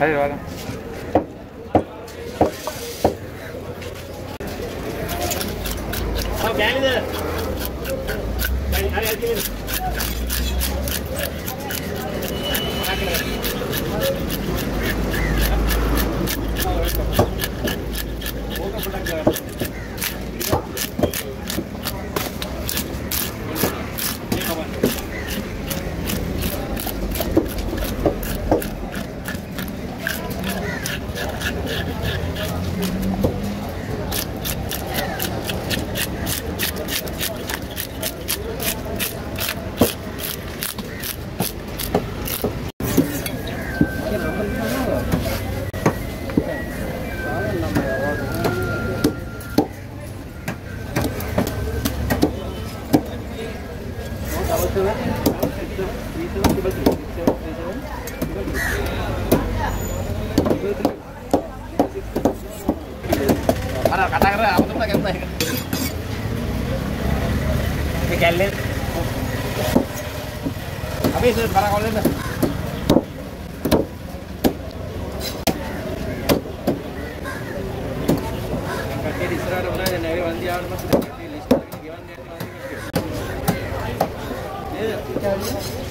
还有啊好便宜的来来来 අර කතා කරලා අමුතුම කැප්පා එක. මේ කැල්ලේ අපි ඉතින් බර කවලෙන්ද? කට්ටිය ඉස්සරහට මොනවද නැවේ වන්දි ආවට පස්සේ Obrigada.